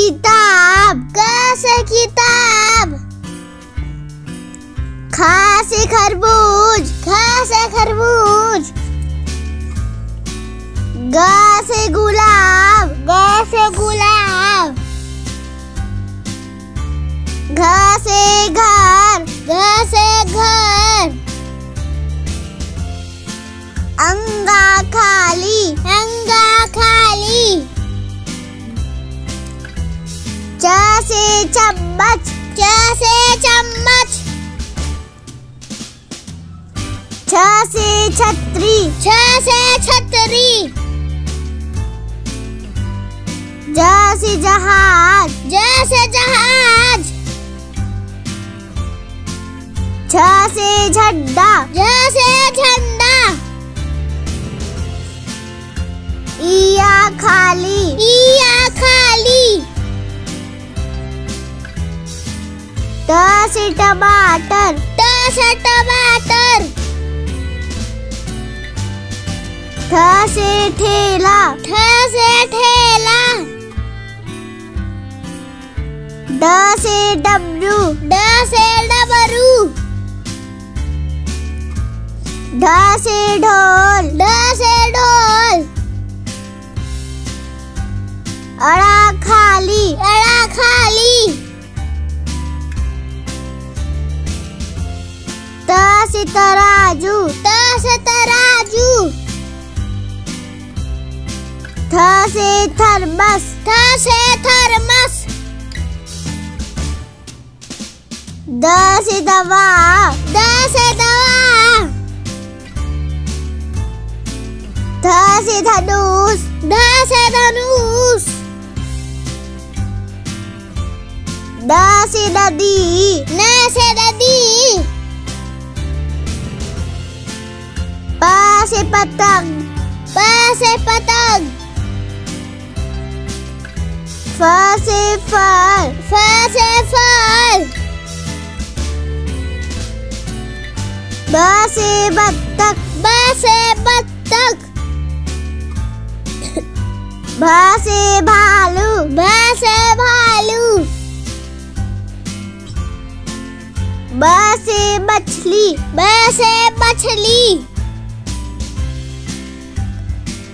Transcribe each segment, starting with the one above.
किताब कैसे किताब? खासे खरबूज खासे खरबूज। गा से गुलाब। चम्मच च से चम्मच। छ से छतरी छ से छतरी। ज से जहाज़ ज से जहाज़। छ से झंडा झ से झंडा। इया खाली टमाटर ट से टमाटर ठ से ठेला। ठ से ठेला। ड से डब्लू। ड से डबरू। ढ से ढोल। ढ से ढोल। अड़ा खाली। अड़ा खाली। से तराजू तराजू। से थर्मस से थर्मस। द दवा द दवा। ध धनुष, ध से धनुष। से नदी, न से नदी। से पतंग से पतंग से फल से फल से बत्तख से बत्तख से भालू से भालू से मछली से मछली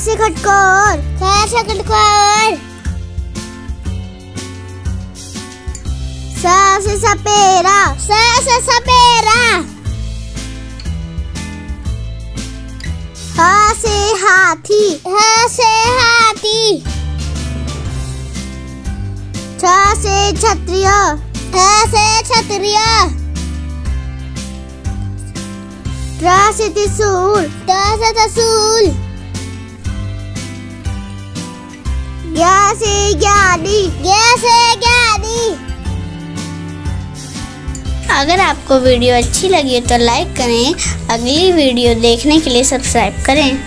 से खटकोर ख से खटकोर स से सपेरा, स से सपेरा। ह से हाथी, ह से हाथी। छ से क्षत्रिय छ से क्षत्रिय। त्र से त्रिशूल त्र से त्रिशूल। ज्ञानी गैस है गाड़ी। अगर आपको वीडियो अच्छी लगी तो लाइक करें। अगली वीडियो देखने के लिए सब्सक्राइब करें।